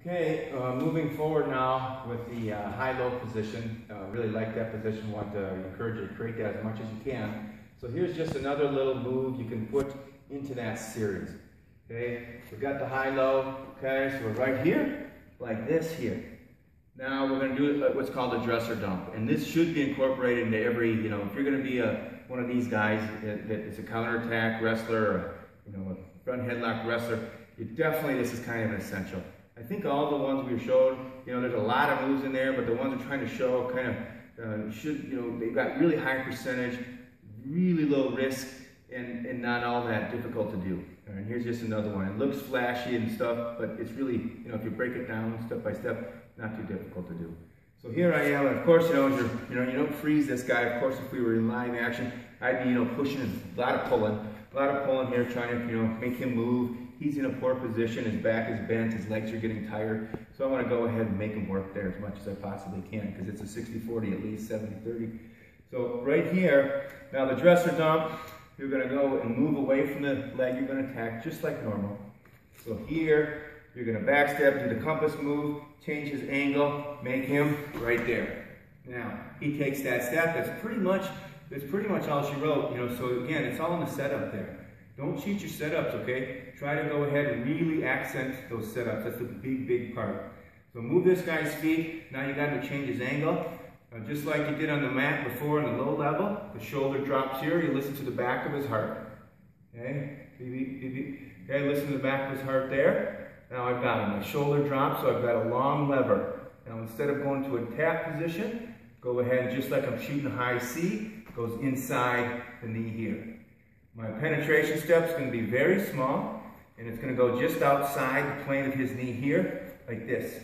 Okay, uh, moving forward now with the uh, high-low position. Uh, really like that position. Want to encourage you to create that as much as you can. So here's just another little move you can put into that series. Okay, we've got the high-low. Okay, so we're right here, like this here. Now we're going to do uh, what's called a dresser dump, and this should be incorporated into every. You know, if you're going to be a one of these guys that, that is a counterattack wrestler, or you know, a front headlock wrestler, you definitely this is kind of essential. I think all the ones we showed, you know, there's a lot of moves in there, but the ones we're trying to show kind of uh, should, you know, they've got really high percentage, really low risk, and, and not all that difficult to do. And here's just another one. It looks flashy and stuff, but it's really, you know, if you break it down step by step, not too difficult to do. So here I am, and of course, you know, you know, you don't freeze this guy. Of course, if we were in live action, I'd be, you know, pushing a lot of pulling, a lot of pulling here, trying to, you know, make him move. He's in a poor position. His back is bent. His legs are getting tired. So I want to go ahead and make him work there as much as I possibly can because it's a 60-40, at least 70-30. So right here, now the dresser dump, you're going to go and move away from the leg you're going to attack just like normal. So here, you're going to backstep, do the compass move, change his angle, make him right there. Now, he takes that step. That's pretty much, that's pretty much all she wrote. You know, so again, it's all in the setup there. Don't cheat your setups, okay? Try to go ahead and really accent those setups. That's the big, big part. So move this guy's feet. Now you got to change his angle. Uh, just like you did on the mat before in the low level, the shoulder drops here. You listen to the back of his heart. Okay? Okay, listen to the back of his heart there. Now I've got him. My shoulder drops, so I've got a long lever. Now instead of going to a tap position, go ahead and just like I'm shooting high C, goes inside the knee here. My penetration step is going to be very small, and it's going to go just outside the plane of his knee here, like this.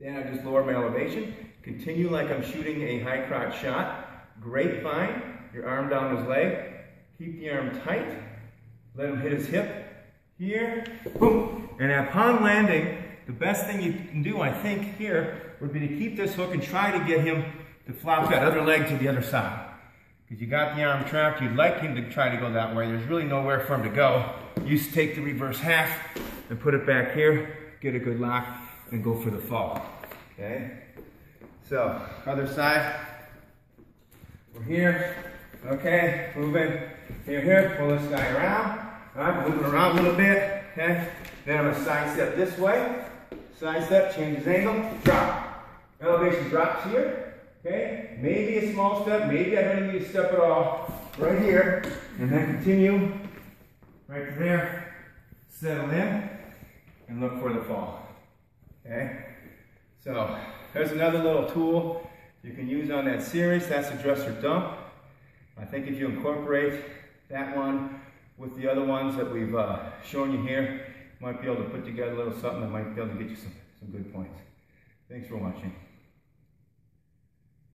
Then I just lower my elevation, continue like I'm shooting a high crotch shot. Grapevine, your arm down his leg. Keep the arm tight. Let him hit his hip. Here, boom. And upon landing, the best thing you can do, I think, here, would be to keep this hook and try to get him to flop that other leg to the other side. Because you got the arm trapped, you'd like him to try to go that way. There's really nowhere for him to go. You take the reverse half and put it back here, get a good lock, and go for the fall. Okay? So, other side. We're here. Okay, moving. Here, here, pull this guy around. All right, moving around a little bit. Okay? Then I'm gonna side step this way. Side step, change his angle, drop. Elevation drops here. Okay? Maybe a small step, maybe I don't need to step at all. Right here, and then continue right there. Settle in and look for the fall. Okay? So there's another little tool you can use on that series. That's a dresser dump. I think if you incorporate that one with the other ones that we've uh, shown you here, you might be able to put together a little something that might be able to get you some, some good points. Thanks for watching.